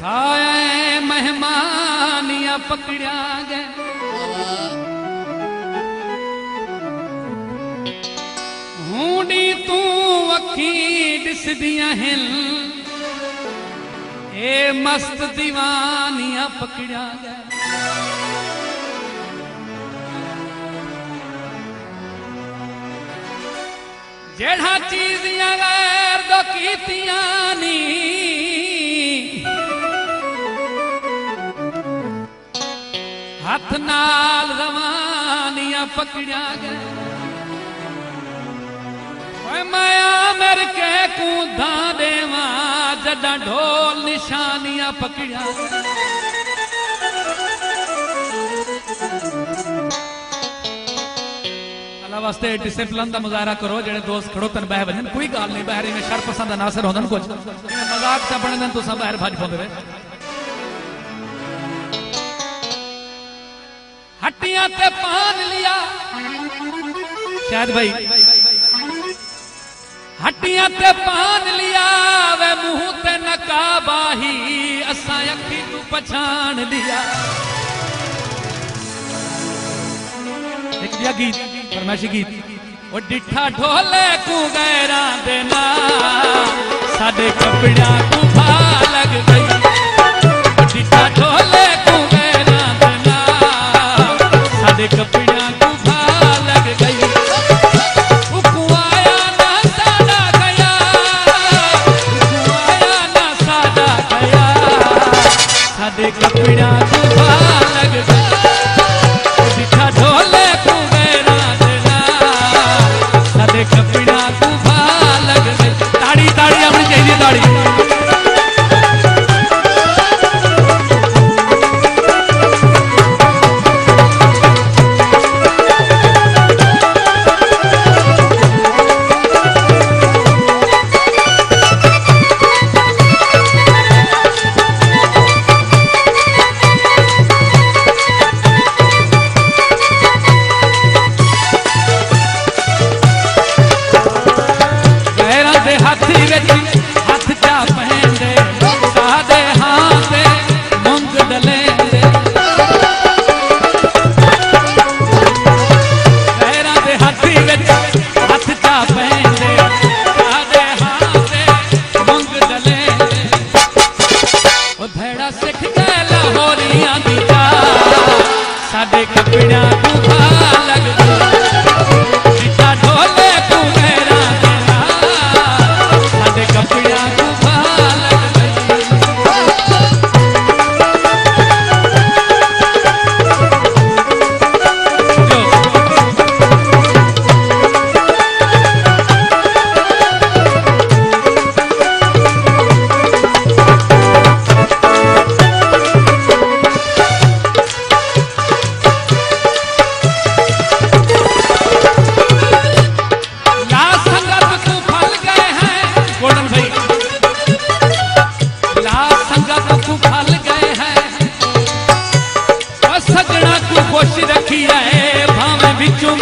खाए मेहमान या गए। हूंडी तूं अखी ॾिसंदियाँ हिल। हे मस्त दीवानिया पकड़िया गए। जेड़ा चीज़ गैर दो कीतियाँ हथ नाल रवानिया पकड़िया गए। माया, मेरे के कूदा देवा, जडा ढोल निशानिया पकड़िया वास्ते डिसिप्लिन का मुजाहरा करो जो दोस्त खड़ो तन बह बजन, कोई गाल नहीं बहरी में शर पसंद नासर होंदन कुछ। मज़ाक ता बन तुसा बहर भज पाते हड्डियाँ ते पहन लिया। शायद भाई ते लिया, वे मुँह ते नकाबाही असा अखी तू पछाण लिया। एक दिया गीत गीत। वो डिठा ढोले को गैरा देना साडे कपड़ा को भा लग गई। விடாது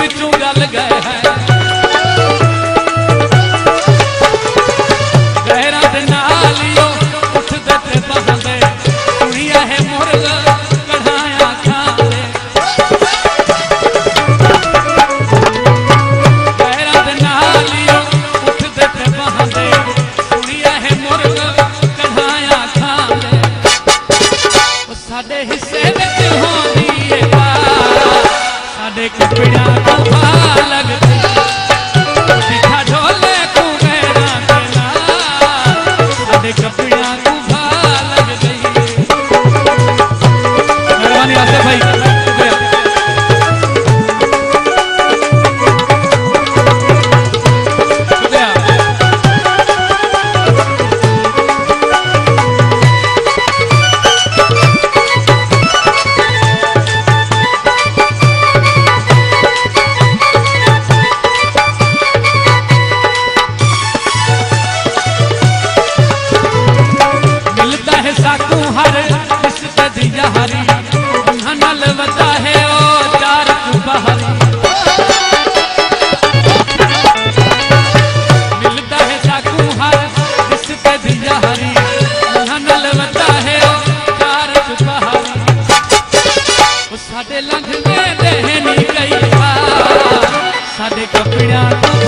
ਤੂੰ ਗੱਲ ਕਰ விடாதோ